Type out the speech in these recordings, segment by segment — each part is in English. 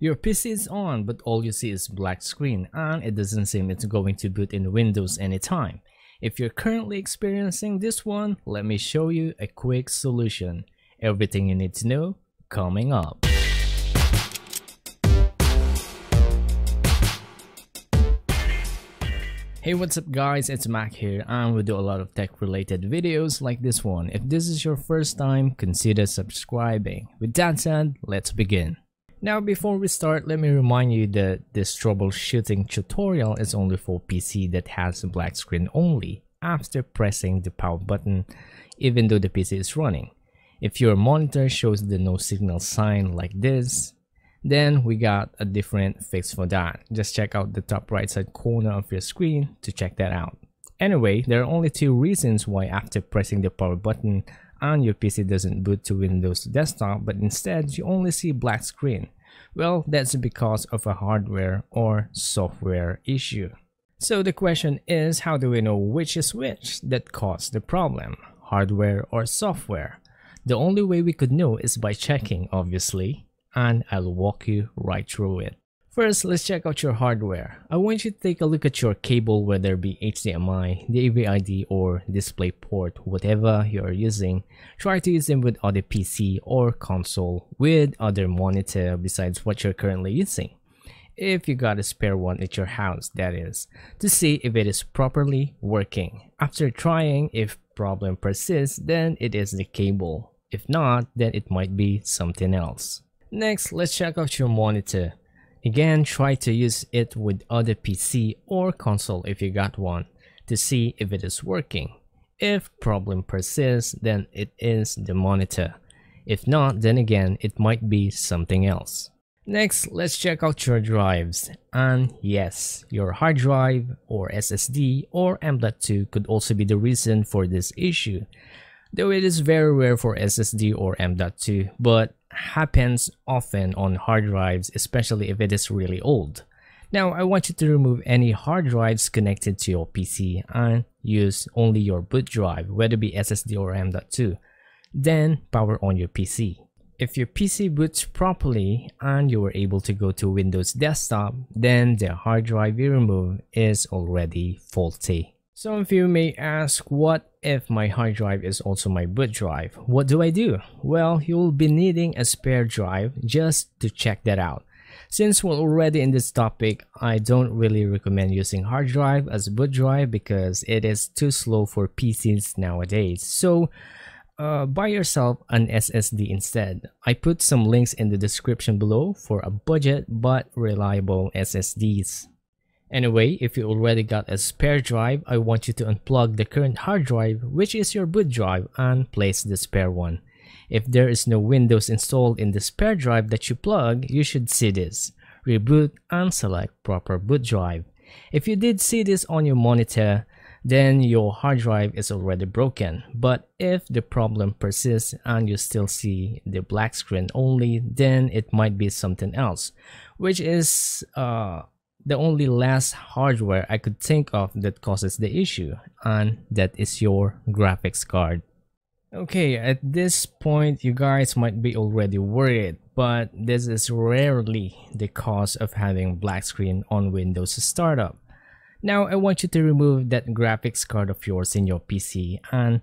Your PC is on but all you see is black screen and it doesn't seem it's going to boot in Windows anytime. If you're currently experiencing this one, let me show you a quick solution. Everything you need to know coming up. Hey what's up guys it's Mac here and we do a lot of tech related videos like this one. If this is your first time consider subscribing. With that said let's begin. Now before we start, let me remind you that this troubleshooting tutorial is only for PC that has a black screen only after pressing the power button even though the PC is running. If your monitor shows the no signal sign like this, then we got a different fix for that. Just check out the top right side corner of your screen to check that out. Anyway, there are only two reasons why after pressing the power button and your PC doesn't boot to Windows desktop but instead you only see black screen. Well, that's because of a hardware or software issue. So the question is how do we know which is which that caused the problem, hardware or software? The only way we could know is by checking obviously and I'll walk you right through it. First, let's check out your hardware. I want you to take a look at your cable whether it be HDMI, DVI or DisplayPort, whatever you are using. Try to use them with other PC or console with other monitor besides what you're currently using. If you got a spare one at your house, that is, to see if it is properly working. After trying, if problem persists, then it is the cable. If not, then it might be something else. Next, let's check out your monitor. Again, try to use it with other PC or console if you got one to see if it is working. If problem persists, then it is the monitor. If not, then again, it might be something else. Next, let's check out your drives. And yes, your hard drive or SSD or M.2 could also be the reason for this issue. Though it is very rare for SSD or M.2, but happens often on hard drives, especially if it is really old. Now, I want you to remove any hard drives connected to your PC and use only your boot drive, whether it be SSD or M.2. Then power on your PC. If your PC boots properly and you were able to go to Windows Desktop, then the hard drive you remove is already faulty. Some of you may ask, what if my hard drive is also my boot drive? What do I do? Well, you'll be needing a spare drive just to check that out. Since we're already in this topic, I don't really recommend using hard drive as a boot drive because it is too slow for PCs nowadays. So uh, buy yourself an SSD instead. I put some links in the description below for a budget but reliable SSDs. Anyway, if you already got a spare drive, I want you to unplug the current hard drive, which is your boot drive, and place the spare one. If there is no Windows installed in the spare drive that you plug, you should see this. Reboot and select proper boot drive. If you did see this on your monitor, then your hard drive is already broken. But if the problem persists and you still see the black screen only, then it might be something else, which is uh, the only last hardware I could think of that causes the issue, and that is your graphics card. Okay, at this point you guys might be already worried, but this is rarely the cause of having black screen on Windows startup. Now I want you to remove that graphics card of yours in your PC and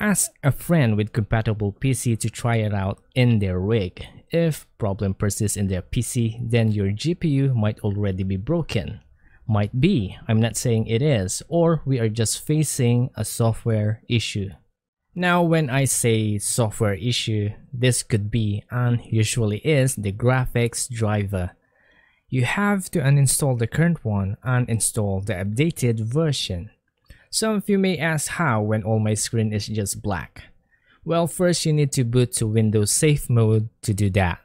ask a friend with compatible PC to try it out in their rig. If problem persists in their PC, then your GPU might already be broken. Might be, I'm not saying it is, or we are just facing a software issue. Now when I say software issue, this could be and usually is the graphics driver. You have to uninstall the current one and install the updated version. Some of you may ask how when all my screen is just black. Well, first you need to boot to Windows Safe Mode to do that.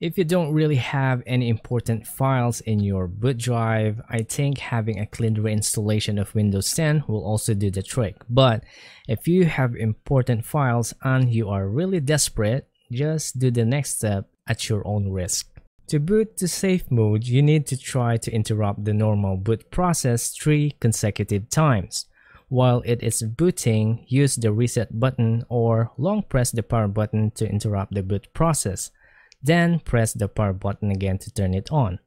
If you don't really have any important files in your boot drive, I think having a clean reinstallation of Windows 10 will also do the trick. But if you have important files and you are really desperate, just do the next step at your own risk. To boot to safe mode, you need to try to interrupt the normal boot process three consecutive times. While it is booting, use the reset button or long press the power button to interrupt the boot process. Then press the power button again to turn it on.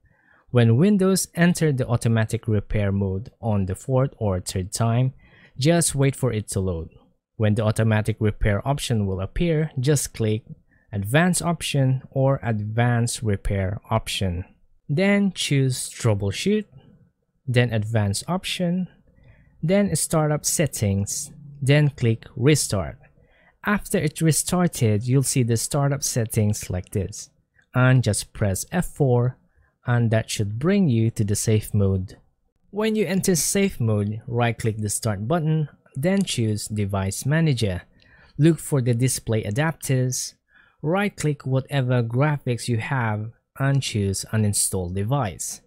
When Windows enter the automatic repair mode on the fourth or third time, just wait for it to load. When the automatic repair option will appear, just click Advanced option or Advanced repair option. Then choose Troubleshoot, then Advanced option, then Startup settings, then click Restart. After it restarted, you'll see the startup settings like this. And just press F4 and that should bring you to the safe mode. When you enter safe mode, right click the start button, then choose device manager. Look for the display adapters, right click whatever graphics you have and choose uninstall device.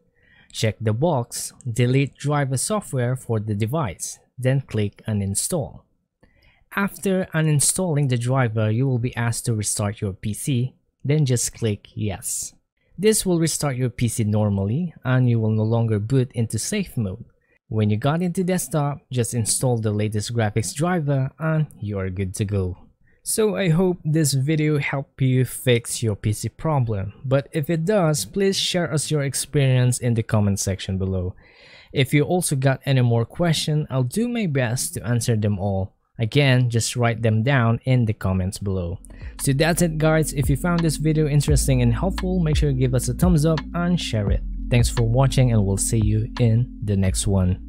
Check the box, delete driver software for the device, then click uninstall. After uninstalling the driver, you will be asked to restart your PC, then just click yes. This will restart your PC normally and you will no longer boot into safe mode. When you got into desktop, just install the latest graphics driver and you are good to go. So I hope this video helped you fix your PC problem, but if it does, please share us your experience in the comment section below. If you also got any more questions, I'll do my best to answer them all. Again, just write them down in the comments below. So that's it guys, if you found this video interesting and helpful, make sure to give us a thumbs up and share it. Thanks for watching and we'll see you in the next one.